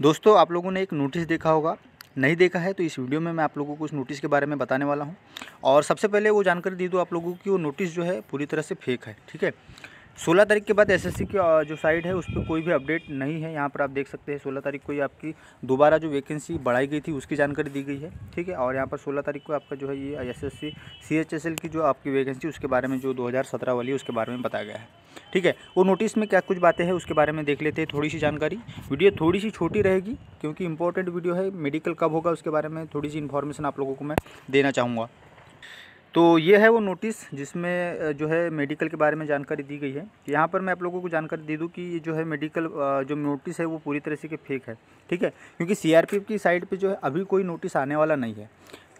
दोस्तों, आप लोगों ने एक नोटिस देखा होगा। नहीं देखा है तो इस वीडियो में मैं आप लोगों को उस नोटिस के बारे में बताने वाला हूँ। और सबसे पहले वो जानकारी दे दो आप लोगों की, वो नोटिस जो है, पूरी तरह से फेक है, ठीक है? सोलह तारीख के बाद एसएससी की जो साइट है उस पर कोई भी अपडेट नहीं है। यहाँ पर आप देख सकते हैं, सोलह तारीख को ही आपकी दोबारा जो वैकेंसी बढ़ाई गई थी, उसकी जानकारी दी गई है, ठीक है? और यहाँ पर सोलह तारीख को आपका जो है ये एसएससी सीएचएसएल की जो आपकी वैकेंसी उसके बारे में जो 2017 वाली है, उसके बारे में बताया गया है, ठीक है? वो नोटिस में क्या कुछ बातें हैं, उसके बारे में देख लेते हैं थोड़ी सी जानकारी। वीडियो थोड़ी सी छोटी रहेगी, क्योंकि इंपॉर्टेंट वीडियो है मेडिकल कब होगा, उसके बारे में थोड़ी सी इन्फॉर्मेशन आप लोगों को मैं देना चाहूँगा। तो ये है वो नोटिस जिसमें जो है मेडिकल के बारे में जानकारी दी गई है। यहाँ पर मैं आप लोगों को जानकारी दे दूँ कि ये जो है मेडिकल जो नोटिस है वो पूरी तरह से फेक है, ठीक है? क्योंकि सीआरपीएफ की साइड पे जो है अभी कोई नोटिस आने वाला नहीं है।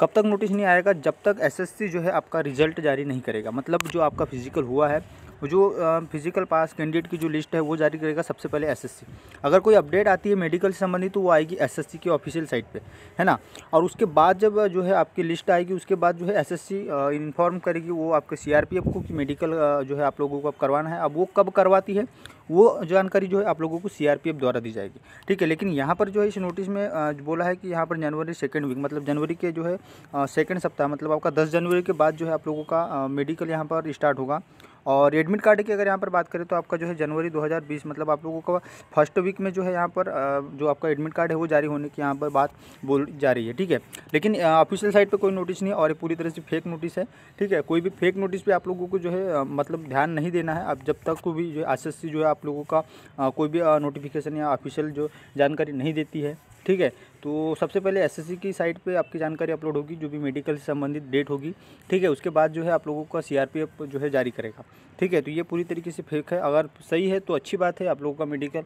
कब तक नोटिस नहीं आएगा? जब तक एसएससी जो है आपका रिज़ल्ट जारी नहीं करेगा। मतलब जो आपका फ़िज़िकल हुआ है जो फ़िज़िकल पास कैंडिडेट की जो लिस्ट है, वो जारी करेगा सबसे पहले एसएससी अगर कोई अपडेट आती है मेडिकल से संबंधित तो वो आएगी एसएससी की ऑफिशियल साइट पे, है ना? और उसके बाद जब जो है आपकी लिस्ट आएगी, उसके बाद जो है एसएससी इन्फॉर्म करेगी वो आपके सीआरपीएफ को कि मेडिकल जो है आप लोगों को अब करवाना है। अब वो कब करवाती है, वो जानकारी जो है आप लोगों को सीआरपीएफ द्वारा दी जाएगी, ठीक है? लेकिन यहाँ पर जो है इस नोटिस में बोला है कि यहाँ पर जनवरी सेकेंड वीक मतलब जनवरी के जो है सेकेंड सप्ताह मतलब आपका दस जनवरी के बाद जो है आप लोगों का मेडिकल यहाँ पर स्टार्ट होगा। और एडमिट कार्ड की अगर यहाँ पर बात करें तो आपका जो है जनवरी 2020 मतलब आप लोगों का फ़र्स्ट वीक में जो है यहाँ पर जो आपका एडमिट कार्ड है वो जारी होने की यहाँ पर बात बोल, जा रही है, ठीक है? लेकिन ऑफिशियल साइट पर कोई नोटिस नहीं और पूरी तरह से फेक नोटिस है, ठीक है? कोई भी फेक नोटिस पर आप लोगों को जो है मतलब ध्यान नहीं देना है। अब जब तक भी जो एस जो है आप लोगों का कोई भी नोटिफिकेशन या ऑफिशियल जो जानकारी नहीं देती है ठीक है? तो सबसे पहले एसएससी की साइट पे आपकी जानकारी अपलोड होगी, जो भी मेडिकल से संबंधित डेट होगी, ठीक है? उसके बाद जो है आप लोगों का सीआरपीएफ जो है जारी करेगा, ठीक है? तो ये पूरी तरीके से फेक है। अगर सही है तो अच्छी बात है, आप लोगों का मेडिकल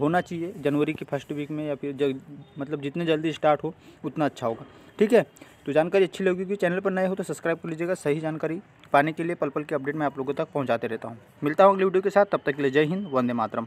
होना चाहिए। जनवरी की फ़र्स्ट वीक में या फिर मतलब जितने जल्दी स्टार्ट हो, उतना अच्छा होगा, ठीक है? तो जानकारी अच्छी लगी कि चैनल पर नए हो तो सब्सक्राइब कर लीजिएगा। सही जानकारी पाने के लिए पल पल के अपडेट मैं आप लोगों तक पहुँचाते रहता हूँ। मिलता हूँ अगली वीडियो के साथ, तब तक के लिए जय हिंद, वंदे मातरम।